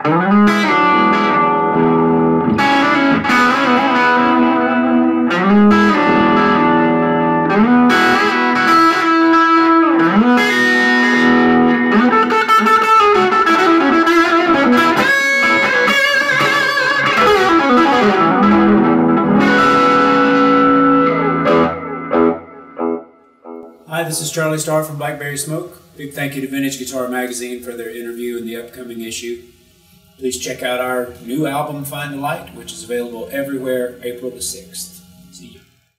Hi, this is Charlie Starr from Blackberry Smoke. Big thank you to Vintage Guitar Magazine for their interview in the upcoming issue. Please check out our new album, Find the Light, which is available everywhere April the 6th.